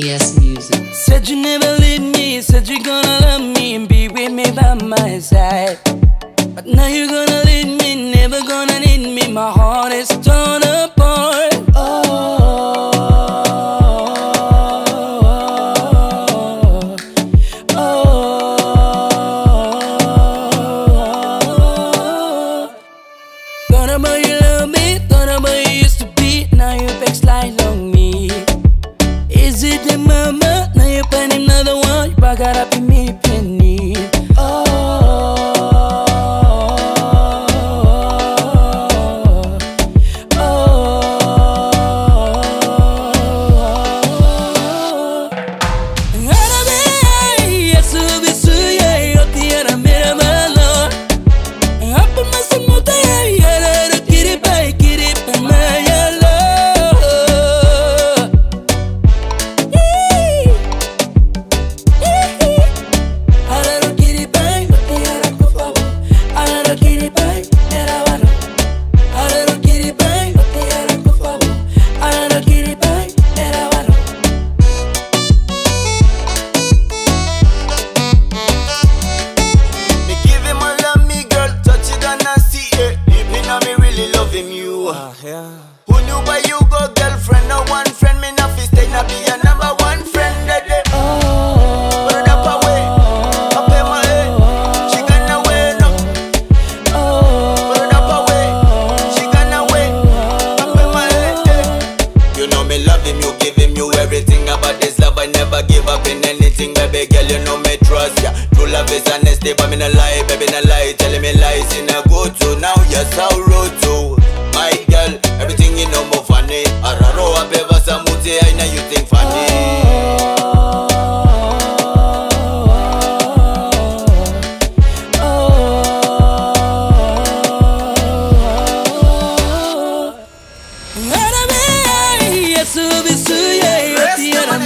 TS Music. Said you never leave me, said you're gonna love me and be with me by my side. But now you're gonna leave me, never gonna need me. My heart is torn apart. Oh, oh, oh, oh, oh Thought about you love me, thought about you used to The mama? Now you find another one. Loving ah, you. Who knew where you go, girlfriend? No one friend, me not fi stay, not be your number one friend. That day. Put it up away, up in my head. She gonna wait, no. Put it up away, she gonna wait, up in my head. yeah. You know me love him, you give him you everything about this love. I never give up in anything, baby girl. You know me trust ya. True love is honesty, but me no lie, baby no lie. Telling me lies in a go to now, yes how su bisu ye ti yo na